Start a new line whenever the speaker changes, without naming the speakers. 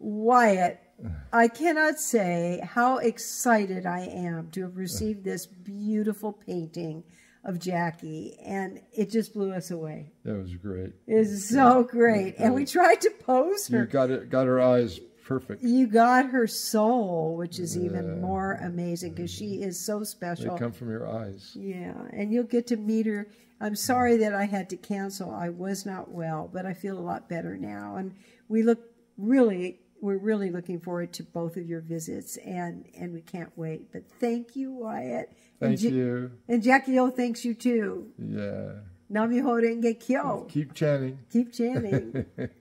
Wyatt, I cannot say how excited I am to have received this beautiful painting of Jackie, and it just blew us away.
That was great.
It's so great, and we tried to pose her.
You got it. Got her eyes perfect.
You got her soul, which is even more amazing because she is so
They
special.
come from your eyes.
Yeah, and you'll get to meet her. I'm sorry that I had to cancel. I was not well, but I feel a lot better now. And we look really, we're really looking forward to both of your visits, and and we can't wait. But thank you, Wyatt. and
Thank
Ja-
you.
And Jackie O thanks you too.
Yeah.
Nam Myoho Renge Kyo.
Keep chanting.
Keep chanting.